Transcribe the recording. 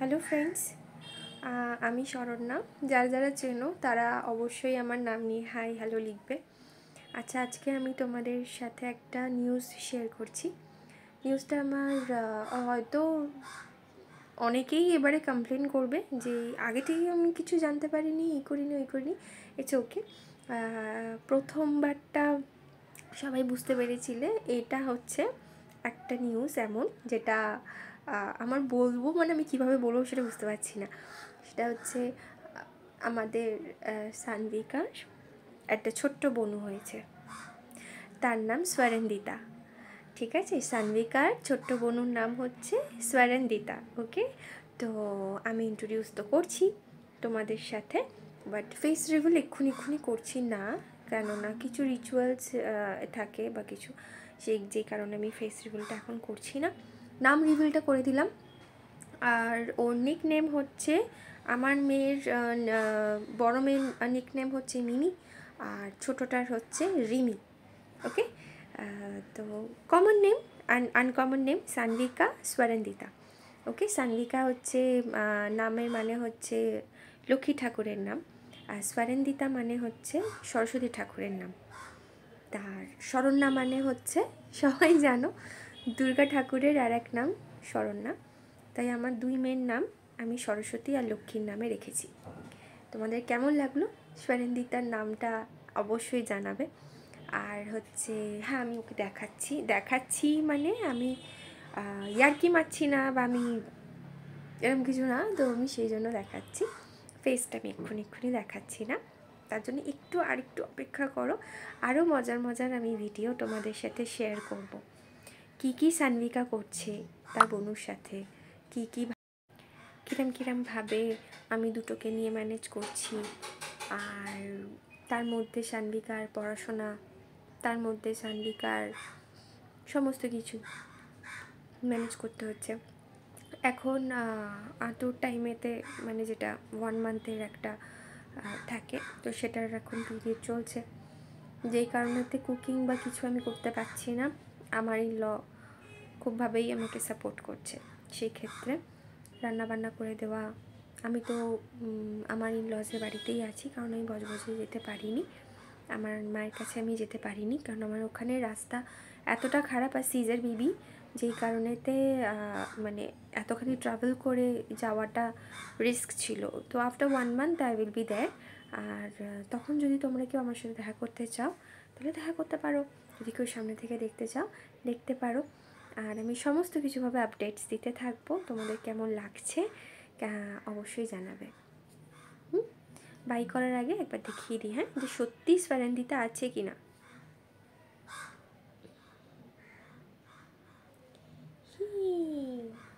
Hello friends আমি শরণ্যা। যারা যারা চেনো, তারা অবশ্যই আমার নাম নিয়ে হাই হ্যালো লিখবে। আচ্ছা আজকে আমি তোমাদের সাথে একটা নিউজ শেয়ার করছি। নিউজটা আমার হয়তো অনেকেই এবারে কমপ্লেন করবে যে, আগে থেকেই আমি কিছু জানতে পারিনি এই করিনি, ওই করিনি। ইটস ওকে প্রথমবারটা সবাই বুঝতে পেরেছিলে, এটা হচ্ছে একটা নিউজ এমন, যেটা আমার বলব মানে আমি কীভাবে বলব সেটা বুঝতে পারছি না। সেটা হচ্ছে আমাদের আহ, সানভিকার একটা ছোট্ট বনু হয়েছে। তার নাম স্বরেন্দিতা ঠিক আছে? সানভিকার ছোট্ট বনুর নাম হচ্ছে স্বরেন্দিতা ওকে তো আমি ইন্ট্রোডিউস তো করছি তোমাদের সাথে বাট ফেস রিভিল এক্ষুনি এক্ষুনি করছি না কেননা কিছু রিচুয়ালস থাকে বা কিছু সেই যে কারণে আমি ফেস রিভিলটা এখন করছি না। নাম রিভিলটা করে দিলাম। আর ওর নিক নেম হচ্ছে, আমার মেয়ের বড় মেয়ের নিক নেম হচ্ছে মিমি, আর ছোটোটার হচ্ছে রিমি ওকে তো common name uncommon name Sanvika Swarendita okay Sanvika হচ্ছে নামের মানে হচ্ছে লক্ষ্মী ঠাকুরের নাম, আর স্বরেন্দিতা মানে হচ্ছে সরস্বতী ঠাকুরের নাম। তার শরণ্যা মানে হচ্ছে, সবাই জানো দুর্গা ঠাকুরের আর এক নাম শরণ্যা। তাই আমার দুই মেয়ের নাম আমি সরস্বতী আর লক্ষ্মীর নামে রেখেছি। তোমাদের কেমন লাগল? স্বরেন্দিতার নামটা অবশ্যই জানাবে। আর হচ্ছে হ্যাঁ আমি ওকে দেখাচ্ছি। দেখাচ্ছি মানে আমি ইয়ার্কি মারছি না বা আমি এরকম কিছু না, তো আমি সেই জন্য দেখাচ্ছি। ফেসটা আমি এক্ষুনি এক্ষুনি দেখাচ্ছি না। তার জন্য একটু আর একটু অপেক্ষা করো। আরও মজার মজার আমি ভিডিও তোমাদের সাথে শেয়ার করব। কি কি সানভিকা করছে তার বনুর সাথে? কি কি কিরম কিরমভাবে আমি দুটোকে নিয়ে ম্যানেজ করছি। আর তার মধ্যে সানভিকার পড়াশোনা, তার মধ্যে সানভিকার সমস্ত কিছু ম্যানেজ করতে হচ্ছে। এখন আতুর টাইমেতে মানে যেটা ওয়ান মান্থের একটা থাকে, তো সেটার এখন পিরিয়ড চলছে। যেই কারণেতে কুকিং বা কিছু আমি করতে পারছি না। আমার এই ল খুবভাবেই আমাকে সাপোর্ট করছে। সেই ক্ষেত্রে রান্নাবান্না করে দেওয়া, আমি তো আমার ইন লজের বাড়িতেই আছি, কারণ আমি বজবজে যেতে পারিনি। আমার মায়ের কাছে আমি যেতে পারিনি, কারণ আমার ওখানে রাস্তা এতটা খারাপ আর সিজার বিবি, যেই কারণেতে মানে এতখানি ট্রাভেল করে যাওয়াটা রিস্ক ছিল। তো after one month I will be there আর, তখন যদি তোমরা কেউ আমার সাথে দেখা করতে চাও, তাহলে দেখা করতে পারো। যদি কেউ সামনে থেকে দেখতে চাও, দেখতে পারো। আর আমি সমস্ত কিছুভাবে আপডেটস দিতে থাকব। তোমাদের কেমন লাগছে অবশ্যই জানাবে। বাই করার আগে একবার দেখিয়ে দিই হ্যাঁ? যে সত্যি স্প্যারেন্দিতে আছে কি না Hee.